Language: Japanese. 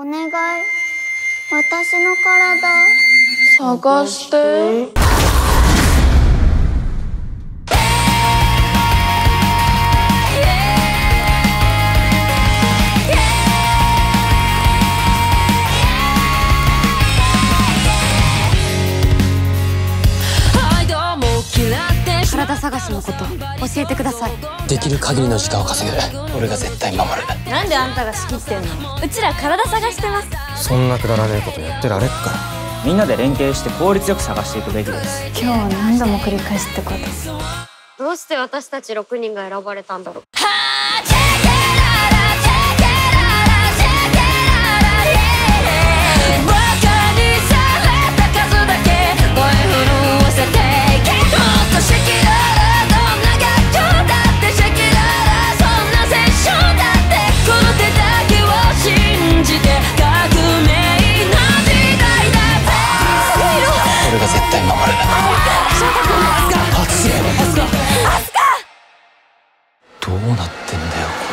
お願い。私の体。探して。体探しのこと教えてください。できる限りの時間を稼ぐ俺が絶対守る。なんであんたが仕切ってんの？うちら体探してます。そんなくだらねえことやってられっかみんなで連携して効率よく探していくべきです。今日は何度も繰り返すってこと。どうして私たち6人が選ばれたんだろう俺が絶対守る。初どうなってんだよ